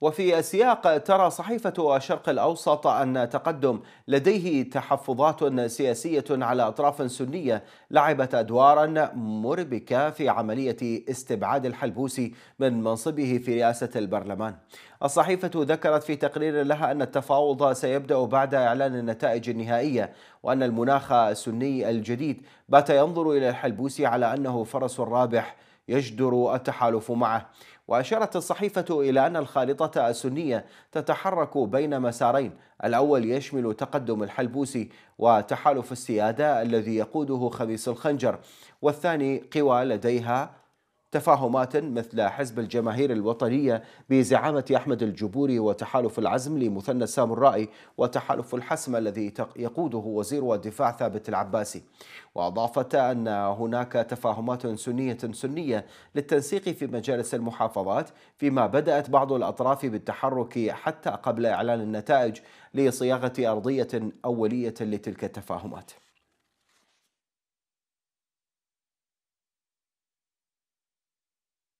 وفي السياق ترى صحيفة الشرق الأوسط أن تقدم لديه تحفظات سياسية على أطراف سنية لعبت أدوارا مربكة في عملية استبعاد الحلبوسي من منصبه في رئاسة البرلمان. الصحيفة ذكرت في تقرير لها أن التفاوض سيبدأ بعد إعلان النتائج النهائية وأن المناخ السني الجديد بات ينظر إلى الحلبوسي على أنه فرس رابح يجدر التحالف معه. وأشارت الصحيفة إلى أن الخارطة السنية تتحرك بين مسارين. الأول يشمل تقدم الحلبوسي وتحالف السيادة الذي يقوده خميس الخنجر والثاني قوى لديها تفاهمات مثل حزب الجماهير الوطنية بزعامة أحمد الجبوري وتحالف العزم لمثنى السامرائي وتحالف الحسم الذي يقوده وزير الدفاع ثابت العباسي. وأضافت أن هناك تفاهمات سنية سنية للتنسيق في مجالس المحافظات فيما بدأت بعض الأطراف بالتحرك حتى قبل إعلان النتائج لصياغة أرضية أولية لتلك التفاهمات.